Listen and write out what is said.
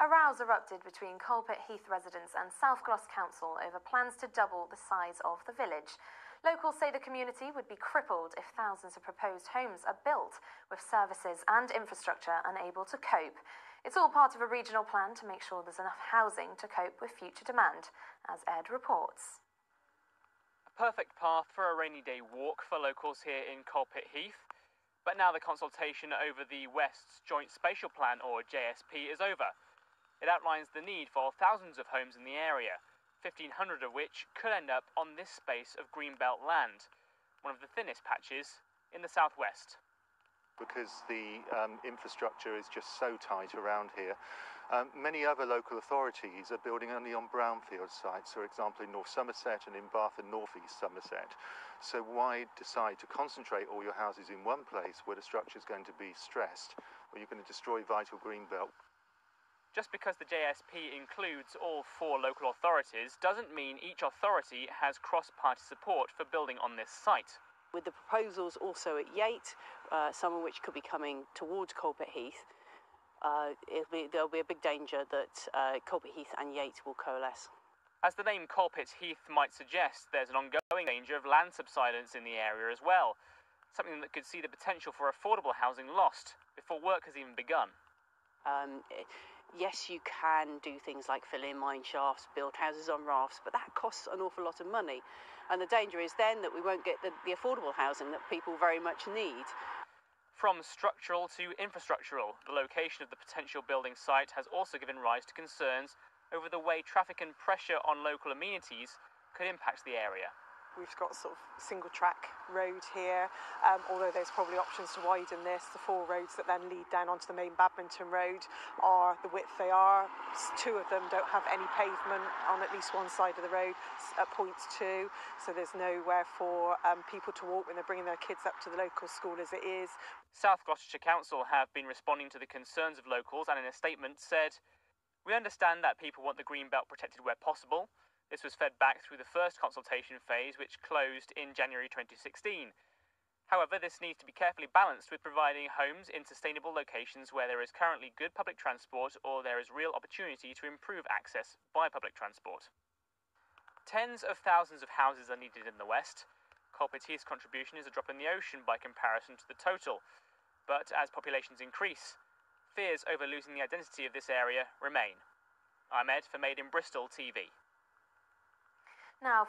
A rows erupted between Coalpit Heath residents and South Glos Council over plans to double the size of the village. Locals say the community would be crippled if thousands of proposed homes are built with services and infrastructure unable to cope. It's all part of a regional plan to make sure there's enough housing to cope with future demand, as Ed reports. A perfect path for a rainy day walk for locals here in Coalpit Heath. But now the consultation over the West's Joint Spatial Plan, or JSP, is over. It outlines the need for thousands of homes in the area, 1,500 of which could end up on this space of greenbelt land, one of the thinnest patches in the southwest. Because the um, infrastructure is just so tight around here, um, many other local authorities are building only on brownfield sites, for example in North Somerset and in Bath and North East Somerset. So why decide to concentrate all your houses in one place where the structure is going to be stressed, or you're going to destroy vital greenbelt? Just because the JSP includes all four local authorities doesn't mean each authority has cross party support for building on this site. With the proposals also at Yate, uh, some of which could be coming towards Coalpit Heath, uh, be, there'll be a big danger that uh, Heath and Yate will coalesce. As the name Coalpit Heath might suggest, there's an ongoing danger of land subsidence in the area as well, something that could see the potential for affordable housing lost before work has even begun. Um, yes, you can do things like fill in mine shafts, build houses on rafts, but that costs an awful lot of money. And the danger is then that we won't get the, the affordable housing that people very much need. From structural to infrastructural, the location of the potential building site has also given rise to concerns over the way traffic and pressure on local amenities could impact the area. We've got sort of single track road here, um, although there's probably options to widen this. The four roads that then lead down onto the main Badminton Road are the width they are. Two of them don't have any pavement on at least one side of the road at points two, so there's nowhere for um, people to walk when they're bringing their kids up to the local school as it is. South Gloucestershire Council have been responding to the concerns of locals and in a statement said, We understand that people want the green belt protected where possible. This was fed back through the first consultation phase, which closed in January 2016. However, this needs to be carefully balanced with providing homes in sustainable locations where there is currently good public transport or there is real opportunity to improve access by public transport. Tens of thousands of houses are needed in the West. Coalpit contribution is a drop in the ocean by comparison to the total. But as populations increase, fears over losing the identity of this area remain. I'm Ed for Made in Bristol TV. Now,